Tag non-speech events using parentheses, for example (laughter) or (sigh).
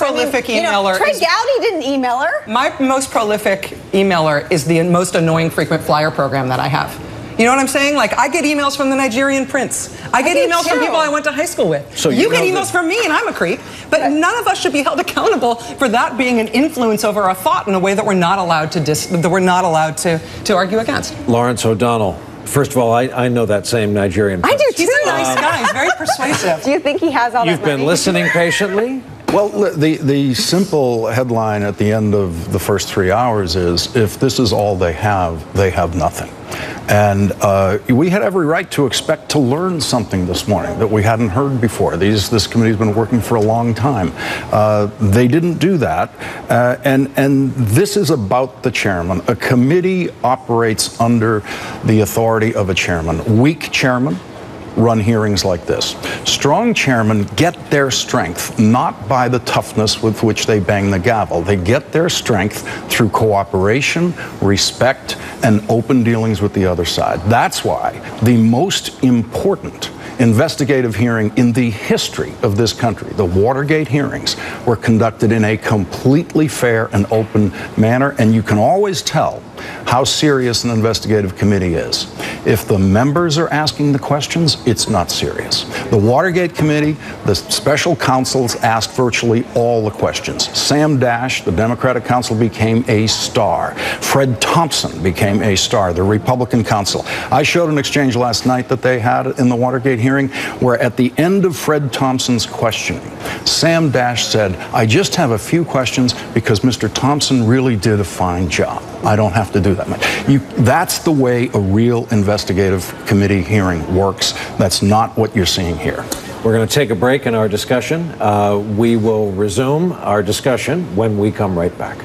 most prolific I mean, you know, emailer Trey is- Gowdy didn't email her. My most prolific emailer is the most annoying frequent flyer program that I have. You know what I'm saying? Like, I get emails from the Nigerian prince. I get do emails from people I went to high school with. So you, you get emails from me, and I'm a creep. But none of us should be held accountable for that being an influence over a thought in a way that we're not allowed to dis- that we're not allowed to, to argue against. Lawrence O'Donnell. First of all, I, I know that same Nigerian. Prince. I do prince. He's too. a nice guy. He's very (laughs) persuasive. Do you think he has all You've that been money? listening patiently. (laughs) Well, the, the simple headline at the end of the first three hours is if this is all they have, they have nothing. And uh, we had every right to expect to learn something this morning that we hadn't heard before. These, this committee's been working for a long time. Uh, they didn't do that. Uh, and, and this is about the chairman. A committee operates under the authority of a chairman. Weak chairman, run hearings like this. Strong chairmen get their strength not by the toughness with which they bang the gavel. They get their strength through cooperation, respect, and open dealings with the other side. That's why the most important investigative hearing in the history of this country, the Watergate hearings, were conducted in a completely fair and open manner, and you can always tell how serious an investigative committee is. If the members are asking the questions, it's not serious. The Watergate Committee, the special counsels asked virtually all the questions. Sam Dash, the Democratic counsel, became a star. Fred Thompson became a star, the Republican counsel. I showed an exchange last night that they had in the Watergate hearing where at the end of Fred Thompson's questioning, Sam Dash said, I just have a few questions because Mr. Thompson really did a fine job. I don't have to do that much. You, that's the way a real investigative committee hearing works. That's not what you're seeing here. We're going to take a break in our discussion. Uh, we will resume our discussion when we come right back.